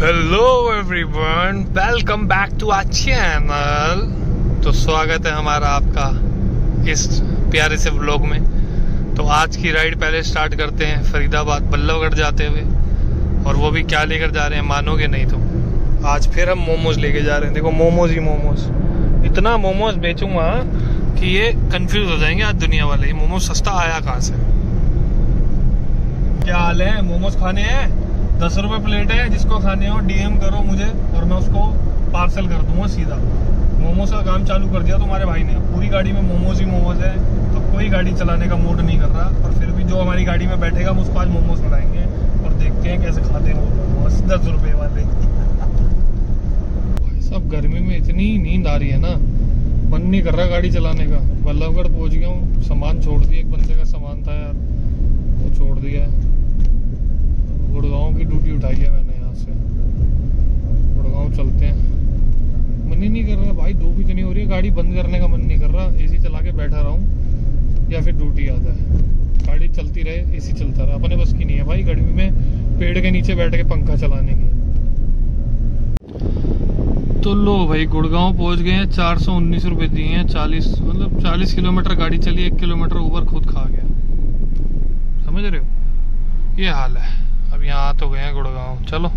Hello everyone welcome back to our channel तो स्वागत है हमारा आपका इस प्यारे से व्लॉग में। तो आज की राइड पहले स्टार्ट करते हैं फरीदाबाद, बल्लभगढ़ जाते हुए। और वो भी क्या लेकर जा रहे हैं मानोगे नहीं तो आज फिर हम मोमोज लेके जा रहे हैं। देखो, मोमोज ही मोमोज। इतना मोमोज बेचूँगा कि ये कंफ्यूज हो जाएँगे आज दुनिया वाले। मोमोज सस्ता आया कहाँ से? क्या हाल है? मोमोज खाने हैं? दस रुपए प्लेट है, जिसको खाने हो डीएम करो मुझे और मैं उसको पार्सल कर दूँगा सीधा। मोमोज का काम चालू कर दिया तुम्हारे भाई ने। पूरी गाड़ी में मोमोज ही मोमोज है तो कोई गाड़ी चलाने का मूड नहीं कर रहा। और फिर भी जो हमारी गाड़ी में बैठेगा, हम उसको आज मोमोज खिलाएँगे और देखते हैं कैसे खाते हैं वो मोमोज। दस रुपए वाले। सब गर्मी में इतनी नींद आ रही है ना। मन नहीं कर रहा गाड़ी चलाने का। बल्लभगढ़ पहुँच गया हूँ, सामान छोड़ दिया, एक बंदे का सामान था यार, वो छोड़ दिया। है गुड़गांव की ड्यूटी उठाई है मैंने यहाँ से। गुड़गांव चलते हैं। मन ही नहीं कर रहा, भाई धूप इतनी हो रही है, गाड़ी बंद करने का मन नहीं कर रहा। एसी चला के बैठा रहूँ, या फिर ड्यूटी आ जाए गाड़ी चलती रहे एसी चलता रहा। अपने बस की नहीं है भाई, गर्मी में पेड़ के नीचे बैठ के पंखा चलाने की। तो लो भाई, गुड़गांव पहुँच गए हैं, चार सौ उन्नीस रुपये दिए हैं, चालीस मतलब चालीस किलोमीटर गाड़ी चली, एक किलोमीटर ऊबर खुद खा गया। समझ रहे हो? ये हाल है। यहाँ तो गए हैं गुड़गांव। चलो,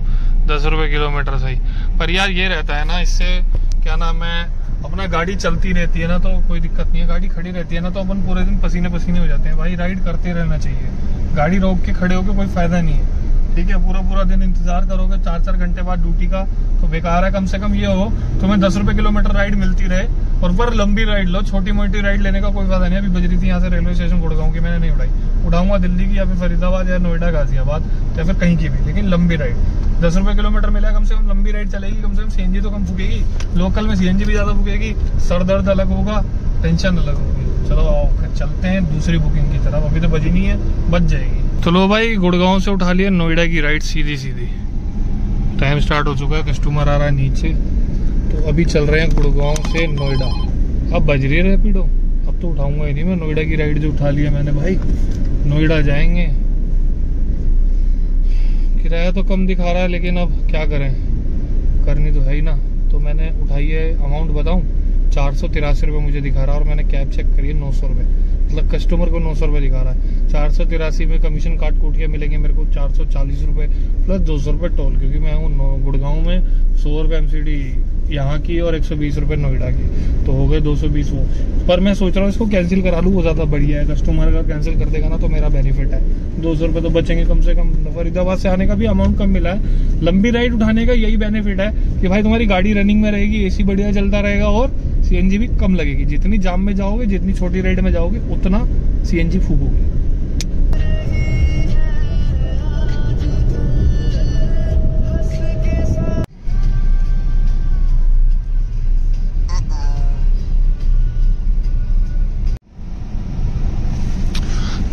दस रुपये किलोमीटर सही। पर यार ये रहता है ना, इससे क्या नाम है, अपना गाड़ी चलती रहती है ना तो कोई दिक्कत नहीं है। गाड़ी खड़ी रहती है ना तो अपन पूरे दिन पसीने पसीने हो जाते हैं। भाई राइड करते रहना चाहिए। गाड़ी रोक के खड़े होके कोई फ़ायदा नहीं है। ठीक है पूरा पूरा दिन इंतज़ार करोगे चार चार घंटे बाद ड्यूटी का तो बेकार है कम से कम ये हो, तुम्हें दस रुपए किलोमीटर राइड मिलती रहे। और पर लंबी राइड लो, छोटी मोटी राइड लेने का कोई फ़ायदा नहीं अभी बज रही थी, यहाँ से रेलवे स्टेशन गुड़गांव की मैंने नहीं उठाई उठाऊँगा दिल्ली की या फिर फरीदाबाद या नोएडा, गाजियाबाद या फिर कहीं की भी, लेकिन लंबी राइड दस रुपए किलोमीटर मिला कम से कम, लंबी राइड चलेगी कम से कम। सीएनजी तो कम फूकेगी। लोकल में सीएनजी भी ज़्यादा फूकेगी। सर दर्द अलग होगा टेंशन अलग होगी। चलो आओ, फिर चलते हैं दूसरी बुकिंग की तरफ़। अभी तो बजी नहीं है बच जाएगी। तो लो भाई, गुड़गांव से उठा लिया नोएडा की राइड सीधी सीधी टाइम स्टार्ट हो चुका है कस्टमर आ रहा है नीचे। तो अभी चल रहे हैं गुड़गांव से नोएडा। अब बज रही है अब तो उठाऊँगा ही नहीं मैं। नोएडा की राइड जो उठा लिया मैंने भाई। नोएडा जाएँगे। किराया तो कम दिखा रहा है, लेकिन अब क्या करें? करनी तो है ही ना। तो मैंने उठाई है अमाउंट बताऊँ? चार सौ तिरासी रुपये मुझे दिखा रहा है और मैंने कैब चेक करी है नौ सौ रुपये मतलब कस्टमर को नौ सौ रुपये दिखा रहा है। चार सौ तिरासी में कमीशन काट कूट के मिलेंगे मेरे को चार सौ चालीस रुपये प्लस दो सौ रुपये टोल क्योंकि मैं हूँ गुड़गांव में सौ रुपये एम सी डी यहाँ की और एक सौ बीस रुपये नोएडा की। तो हो गए दो सौ बीस वो। पर मैं सोच रहा हूँ इसको कैंसिल करा लूँ, वो ज़्यादा बढ़िया है। कस्टमर अगर कैंसिल कर देगा ना तो मेरा बेनिफिट है। दो सौ रुपये तो बचेंगे कम से कम। फरीदाबाद से आने का भी अमाउंट कम मिला है। लंबी राइड उठाने का यही बेनिफिट है कि भाई तुम्हारी गाड़ी रनिंग में रहेगी एसी बढ़िया चलता रहेगा और सीएनजी भी कम लगेगी। जितनी जाम में जाओगे, जितनी छोटी राइड में जाओगे, उतना सीएनजी फूकोगे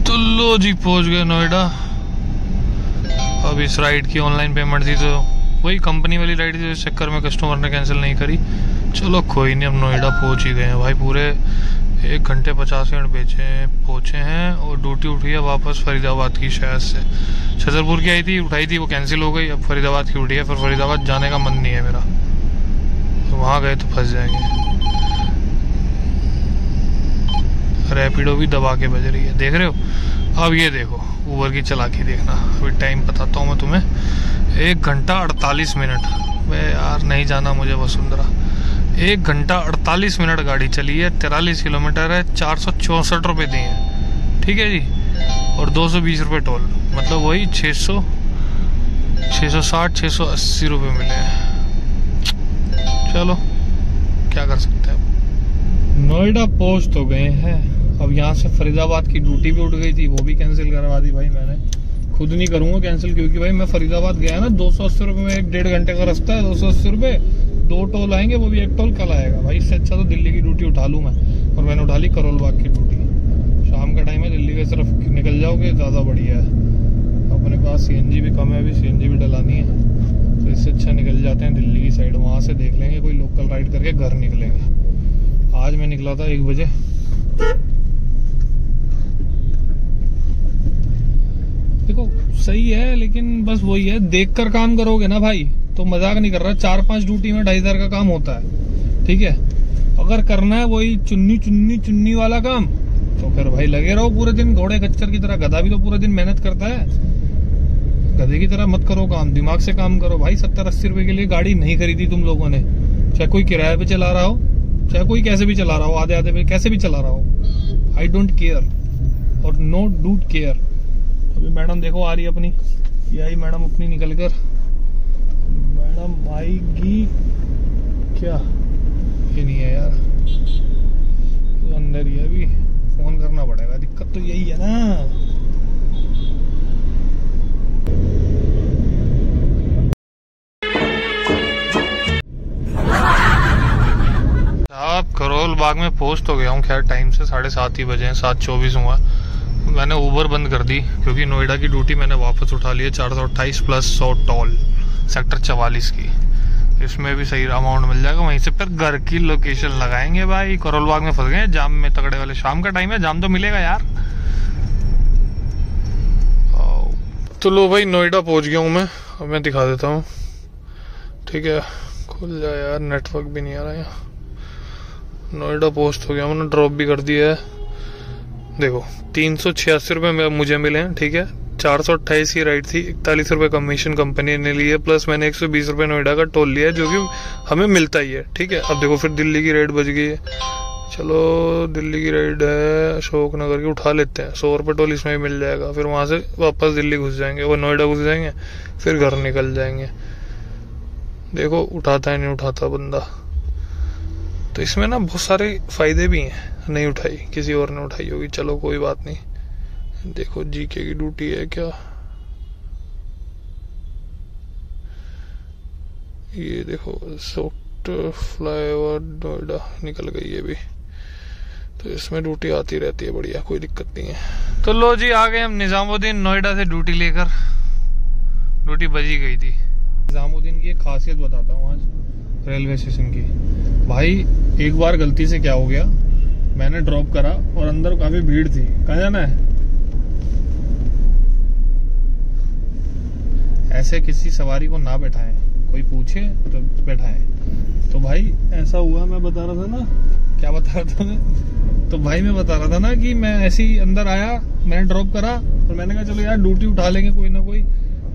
तो लो जी, पहुँच गए नोएडा। अब इस राइड की ऑनलाइन पेमेंट थी तो वही कंपनी वाली राइड थी इस चक्कर में कस्टमर ने कैंसिल नहीं करी। चलो कोई नहीं, हम नोएडा पहुँच ही गए हैं। भाई पूरे एक घंटे पचास मिनट बेचे पहुँचे हैं और ड्यूटी उठी है वापस फरीदाबाद की शायद से। छतरपुर की आई थी, उठाई थी, वो कैंसिल हो गई। अब फरीदाबाद की उठी है, फिर फरीदाबाद जाने का मन नहीं है मेरा। तो वहाँ गए तो फंस जाएँगे। रैपिडो भी दबा के बज रही है। देख रहे हो? अब ये देखो ऊबर की चला के देखना। अभी टाइम बताता हूँ मैं तुम्हें। एक घंटा अड़तालीस मिनट। वे यार नहीं जाना मुझे वसुंधरा। एक घंटा अड़तालीस मिनट गाड़ी चली है, तिरालीस किलोमीटर है, चार सौ चौंसठ रुपये दिए हैं। ठीक है जी? और दो सौ बीस रुपये टोल। मतलब वही छः सौ छः सौ साठ छः सौ अस्सी रुपये मिले हैं। चलो, क्या कर सकते हैं? नोएडा पहुँच तो गए हैं। अब यहाँ से फरीदाबाद की ड्यूटी भी उठ गई थी, वो भी कैंसिल करवा दी भाई मैंने। खुद नहीं करूँगा कैंसिल क्योंकि भाई मैं फरीदाबाद गया ना, दो सौ अस्सी रुपये में एक डेढ़ घंटे का रास्ता है, दो सौ अस्सी रुपये दो टोल आएँगे, वो भी एक टोल कल आएगा। भाई इससे अच्छा तो दिल्ली की ड्यूटी उठा लूँ मैं। और मैंने उठा ली करोल बाग की ड्यूटी शाम का टाइम है दिल्ली की तरफ़ निकल जाओगे, ज़्यादा बढ़िया है। अपने पास सीएनजी भी कम है, अभी सी भी डलानी है। तो इससे अच्छा निकल जाते हैं दिल्ली की साइड वहाँ से देख लेंगे, कोई लोकल राइड करके घर निकलेंगे। आज मैं निकला था एक बजे देखो सही है, लेकिन बस वही है देख कर काम करोगे ना भाई तो मज़ाक नहीं कर रहा चार पाँच ड्यूटी में ढाई हज़ार का काम होता है, ठीक है? अगर करना है वही चुन्नी चुन्नी चुन्नी वाला काम तो फिर भाई लगे रहो पूरे दिन, घोड़े कच्चर की तरह, गधा भी तो पूरे दिन मेहनत करता है। गधे की तरह मत करो काम, दिमाग से काम करो। भाई सत्तर अस्सी रुपए के लिए गाड़ी नहीं खरीदी तुम लोगों ने, चाहे कोई किराए पे चला रहा हो, चाहे कोई कैसे भी चला रहा हो आधे आधे पे, कैसे भी चला रहा हो। आई डोंट केयर और नो डूट केयर अभी मैडम देखो आ रही है अपनी। ये आई मैडम अपनी निकल कर मैडम आएगी क्या? ये नहीं है यार। तो अंदर ही अभी। फ़ोन करना पड़ेगा। दिक्कत तो यही है ना। आप करोल बाग में पोस्ट हो गया हूँ। खैर टाइम से साढ़े सात ही बजे हैं। सात चौबीस हुआ। मैंने ऊबर बंद कर दी, क्योंकि नोएडा की ड्यूटी मैंने वापस उठा ली है चार सौ अट्ठाईस प्लस सौ टॉल सेक्टर चवालीस की। इसमें भी सही अमाउंट मिल जाएगा, वहीं से फिर घर की लोकेशन लगाएँगे भाई। करोल बाग में फंस गए जाम में तगड़े वाले, शाम का टाइम है, जाम तो मिलेगा यार। तो लो भाई नोएडा पहुँच गया हूँ मैं, अब मैं दिखा देता हूँ। ठीक है, खुल जाए यार नेटवर्क भी नहीं आ रहा यहाँ। नोएडा पोस्ट हो गया मैंने ड्रॉप भी कर दिया है। देखो, तीन सौ छियासी रुपये मुझे मिले हैं, ठीक है? चार सौ अट्ठाईस की राइड थी, इकतालीस रुपये कमीशन कंपनी ने ली है प्लस मैंने एक सौ बीस रुपये नोएडा का टोल लिया जो कि हमें मिलता ही है, ठीक है? अब देखो, फिर दिल्ली की राइड बज गई है। चलो, दिल्ली की राइड है अशोक नगर की, उठा लेते हैं। सौ रुपये टोल इसमें भी मिल जाएगा, फिर वहाँ से वापस दिल्ली घुस जाएँगे, वो नोएडा घुस जाएँगे, फिर घर निकल जाएँगे। देखो, उठाता है, नहीं उठाता बंदा। तो इसमें ना बहुत सारे फ़ायदे भी हैं। नहीं उठाई किसी और ने उठाई होगी। चलो कोई बात नहीं। देखो जीके की ड्यूटी है क्या? ये देखो सोफ्ट फ्लाईओवर नोएडा निकल गई है भी तो इसमें ड्यूटी आती रहती है बढ़िया कोई दिक्कत नहीं है। तो लो जी आ गए हम निजामुद्दीन नोएडा से ड्यूटी लेकर। ड्यूटी बजी गई थी। निजामुद्दीन की एक खासियत बताता हूँ आज रेलवे स्टेशन की। भाई एक बार गलती से क्या हो गया? मैंने ड्रॉप करा और अंदर काफ़ी भीड़ थी। कहा जाना है? ऐसे किसी सवारी को ना बैठाएँ। कोई पूछे तो बैठाएँ। तो भाई, ऐसा हुआ, मैं बता रहा था ना? क्या बता रहा था मैं? तो भाई, मैं बता रहा था ना कि मैं ऐसे ही अंदर आया, मैंने ड्रॉप करा और मैंने कहा, चलो यार ड्यूटी उठा लेंगे कोई ना कोई।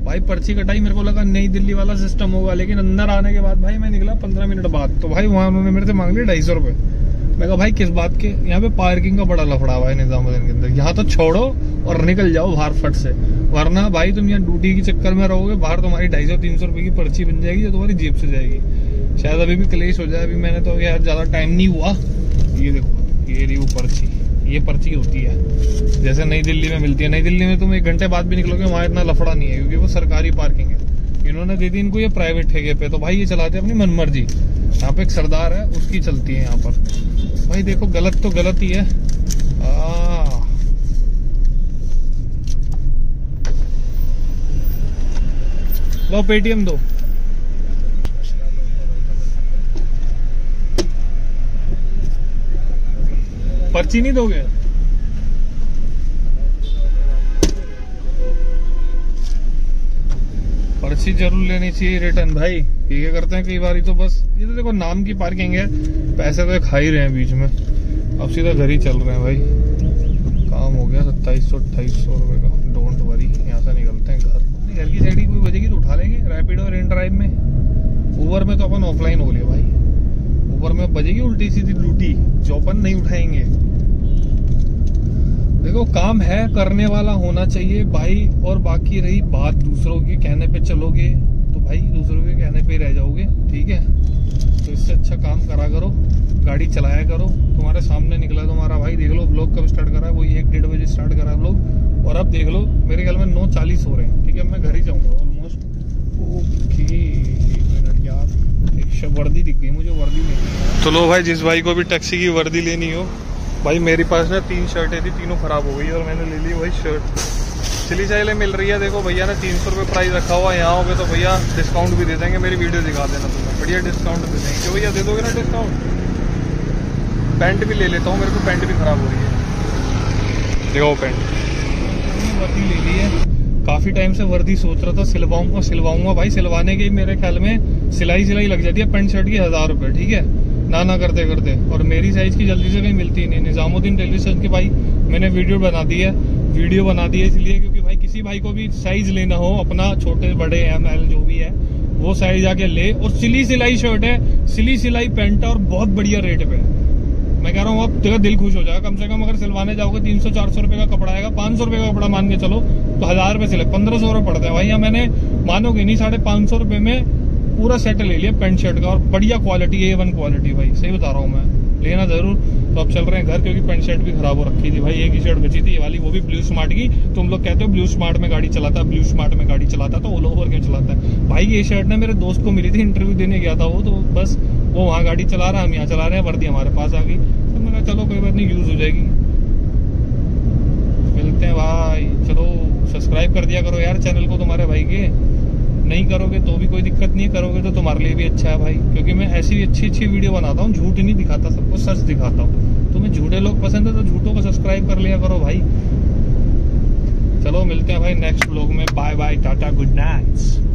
भाई, पर्ची कटाई मेरे को लगा, नई दिल्ली वाला सिस्टम होगा, लेकिन अंदर आने के बाद भाई, मैं निकला पंद्रह मिनट बाद। तो भाई, वहाँ उन्होंने मेरे से मांग लिया ढाई सौ रुपए। मैं कहा, भाई, किस बात के? यहाँ पे पार्किंग का बड़ा लफड़ा हुआ है निजामुद्दीन के अंदर। यहाँ तो छोड़ो और निकल जाओ बाहर फट से। वरना भाई, तुम यहाँ ड्यूटी के चक्कर में रहोगे, बाहर तुम्हारी ढाई सौ, तीन सौ रुपए की पर्ची बन जाएगी जो तुम्हारी जेब से जाएगी। शायद अभी भी क्लेश हो जाए, अभी मैंने तो यार, ज़्यादा टाइम नहीं हुआ। ये देखो, ये रही वो पर्ची। ये पर्ची होती है। जैसे नई दिल्ली में मिलती है। नई दिल्ली में तुम एक घंटे बाद भी निकलोगे, वहाँ इतना लफड़ा नहीं है, क्योंकि वो सरकारी पार्किंग है। इन्होंने दे दी इनको, ये प्राइवेट ठेके पे। तो भाई, ये चलाते अपनी मनमर्जी। यहाँ पे एक सरदार है, उसकी चलती है यहाँ पर। भाई देखो, गलत तो गलत ही है। लो पेटीएम दो। पर्ची नहीं दोगे? पर्ची ज़रूर लेनी चाहिए, रिटर्न। भाई ये क्या करते हैं, कई बार तो बस, ये तो देखो नाम की पार्किंग है, पैसे तो खा ही रहे हैं बीच में। अब सीधा घर ही चल रहे हैं भाई। काम हो गया सत्ताईस सौ, अट्ठाईस सौ रुपए का। डोंट वरी यहाँ से निकलते हैं घर। घर की साइड की कोई बजेगी तो उठा लेंगे रैपिड और इन ड्राइव में। ऊबर में तो अपन ऑफलाइन हो लिया भाई। ऊबर में बजेगी उल्टी सीधी जो अपन नहीं उठाएँगे। देखो, काम है, करने वाला होना चाहिए भाई, और बाकी रही बात दूसरों के, कहने पे चलोगे। तो भाई दूसरों के कहने पे ही रह जाओगे, ठीक है? तो इससे अच्छा काम करा करो, गाड़ी चलाया करो। तुम्हारे सामने निकला तुम्हारा भाई, देख लो ब्लॉग कब स्टार्ट करा है, वही एक डेढ़ बजे स्टार्ट करा ब्लॉग और अब देख लो, मेरे ख्याल में नौ चालीस हो रहे हैं, ठीक है? मैं घर ही जाऊँगा ऑलमोस्ट ओके यार, एक वर्दी दिख गई मुझे, वर्दी लेनी तो लो भाई, जिस भाई को भी टैक्सी की वर्दी लेनी हो, भाई मेरे पास ना तीन शर्टें थी तीनों खराब हो गई, और मैंने ले ली वही शर्ट चिली चाइले मिल रही है, देखो भैया ने तीन सौ रुपये प्राइस रखा हुआ है, यहाँ हो तो भैया डिस्काउंट भी दे देंगे, मेरी वीडियो दिखा देना तुम्हें। बढ़िया डिस्काउंट दे देंगे। भैया, दे दोगे ना डिस्काउंट पैंट भी ले लेता हूँ, मेरे को पैंट भी खराब हो रही है। देखो पैंट वर्दी ले ली है। काफ़ी टाइम से वर्दी सोच रहा था, सिलवाऊँगा सिलवाऊँगा भाई। सिलवाने के मेरे ख्याल में सिलाई सिलाई लग जाती है पेंट शर्ट की हज़ार रुपए, ठीक है? ना ना करते करते। और मेरी साइज़ की जल्दी से कहीं मिलती नहीं। निजामुद्दीन टेलीविज़न के भाई मैंने वीडियो बना दी है। वीडियो बना दी है इसलिए क्योंकि भाई किसी भाई को भी साइज़ लेना हो, अपना छोटे, बड़े एम एल जो भी है, वो साइज़ आके ले। और सिली सिलाई शर्ट है, सिली सिलाई पेंट है और बहुत बढ़िया रेट पे मैं कह रहा हूँ, अब तेरा दिल खुश हो जाएगा। कम से कम अगर सिलवाने जाओगे, तीन सौ, चार सौ रुपए का कपड़ा आएगा, पाँच सौ रुपए का कपड़ा मान के चलो तो हज़ार रुपए सिले, पंद्रह सौ रुपए पड़ता है। भाई यहाँ मैंने, मानोगे नहीं, साढ़े पाँच सौ रुपए में पूरा सेट ले लिया पेंट शर्ट का और बढ़िया क्वालिटी ए वन क्वालिटी भाई, सही बता रहा हूँ मैं। लेना ज़रूर। तो अब चल रहे हैं घर, क्योंकि पेंट शर्ट भी खराब हो रखी थी भाई, एक ही शर्ट बची थी, ये वाली, वो भी ब्लू स्मार्ट की। तुम लोग कहते हो ब्लू स्मार्ट में गाड़ी चलाता है ब्लू स्मार्ट में गाड़ी चलाता तो ओलो ओवर क्यों चलाता है? भाई, ये शर्ट ना मेरे दोस्त को मिली थी इंटरव्यू देने गया था वो तो बस वो वहाँ गाड़ी चला रहा है, हम यहाँ चला रहे हैं, वर्दी हमारे पास आ गई। तो मैंने चलो, कोई बात नहीं यूज़ हो जाएगी। मिलते हैं भाई चलो सब्सक्राइब कर दिया करो यार चैनल को तुम्हारे भाई के। नहीं करोगे तो भी कोई दिक्कत नहीं करोगे तो तुम्हारे लिए भी अच्छा है भाई। क्योंकि मैं ऐसी अच्छी अच्छी वीडियो बनाता हूँ, झूठ नहीं दिखाता सबको सच दिखाता हूँ। तुम्हें झूठे लोग पसंद है तो झूठों को सब्सक्राइब कर लिया करो भाई। चलो मिलते हैं भाई नेक्स्ट ब्लॉग में। Bye bye tata good night